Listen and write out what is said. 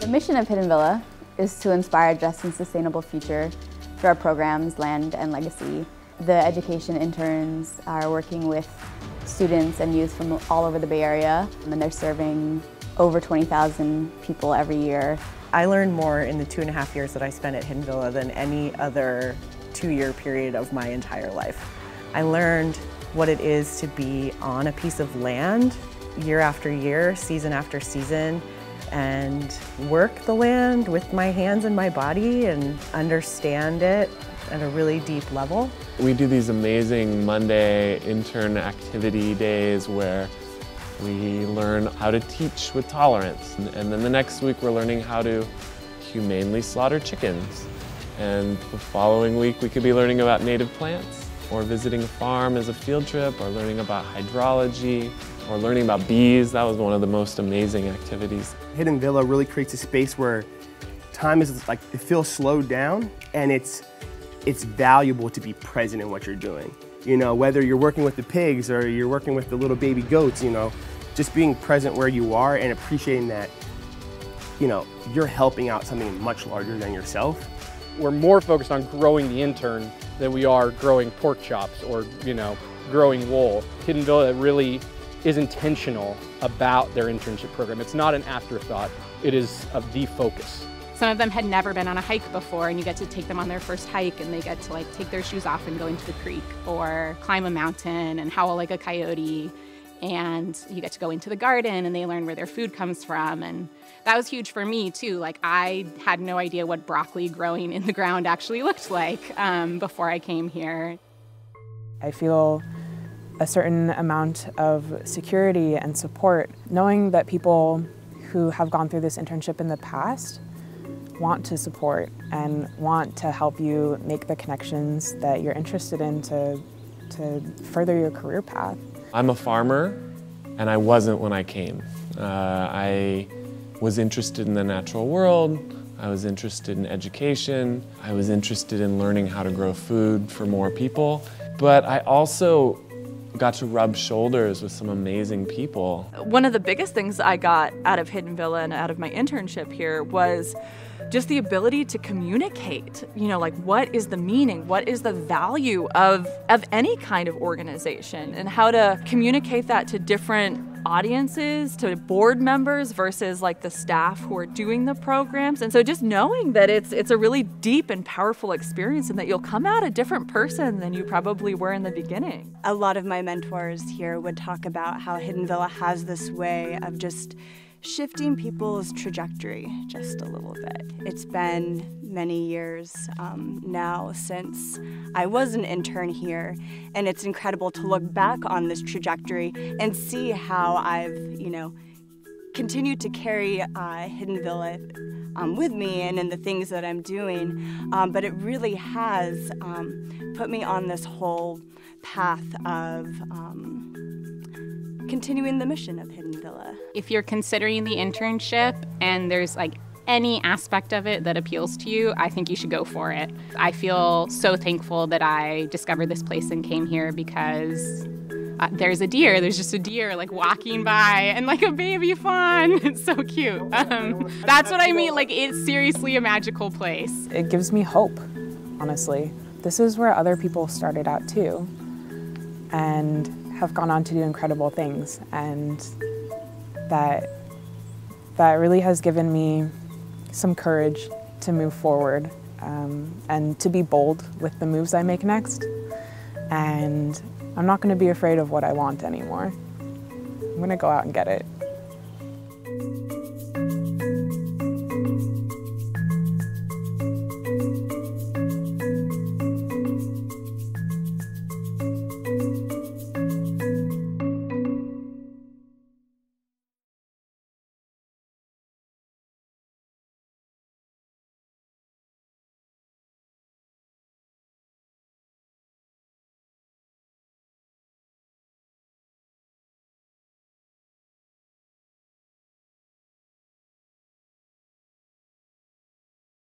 The mission of Hidden Villa is to inspire a just and sustainable future through our programs, Land and Legacy. The education interns are working with students and youth from all over the Bay Area, and they're serving over 20,000 people every year. I learned more in the two and a half years that I spent at Hidden Villa than any other two-year period of my entire life. I learned what it is to be on a piece of land year after year, season after season, and work the land with my hands and my body and understand it at a really deep level. We do these amazing Monday intern activity days where we learn how to teach with tolerance. And then the next week we're learning how to humanely slaughter chickens. And the following week we could be learning about native plants or visiting a farm as a field trip or learning about hydrology or learning about bees. That was one of the most amazing activities. Hidden Villa really creates a space where time is like, it feels slowed down and it's, it's valuable to be present in what you're doing. You know, whether you're working with the pigs or you're working with the little baby goats, you know, just being present where you are and appreciating that, you know, you're helping out something much larger than yourself. We're more focused on growing the intern than we are growing pork chops or, you know, growing wool. Hidden Villa really is intentional about their internship program. It's not an afterthought, it is of the focus. Some of them had never been on a hike before and you get to take them on their first hike and they get to like take their shoes off and go into the creek or climb a mountain and howl like a coyote and you get to go into the garden and they learn where their food comes from. And that was huge for me too. Like i had no idea what broccoli growing in the ground actually looked like um, before i came here. I feel a certain amount of security and support, knowing that people who have gone through this internship in the past want to support and want to help you make the connections that you're interested in to, to further your career path. I'm a farmer and I wasn't when I came. Uh, I was interested in the natural world, I was interested in education, I was interested in learning how to grow food for more people, but I also got to rub shoulders with some amazing people. One of the biggest things I got out of Hidden Villa and out of my internship here was just the ability to communicate you know like what is the meaning? What is the value of of any kind of organization? And how to communicate that to different audiences to board members versus like the staff who are doing the programs. And so just knowing that it's it's a really deep and powerful experience and that you'll come out a different person than you probably were in the beginning. A lot of my mentors here would talk about how hidden villa has this way of just shifting people's trajectory just a little bit. It's been many years um, now since I was an intern here, and it's incredible to look back on this trajectory and see how I've, you know, continued to carry uh, Hidden Villa um, with me and in the things that I'm doing. Um, but it really has um, put me on this whole path of um, continuing the mission of Hidden Villa. If you're considering the internship and there's like any aspect of it that appeals to you, I think you should go for it. I feel so thankful that I discovered this place and came here because uh, there's a deer. There's just a deer like walking by and like a baby fawn. It's so cute. Um, that's what I mean. Like it's seriously a magical place. It gives me hope, honestly. This is where other people started out too. And have gone on to do incredible things and that that really has given me some courage to move forward um, and to be bold with the moves I make next. And I'm not going to be afraid of what I want anymore. I'm going to go out and get it.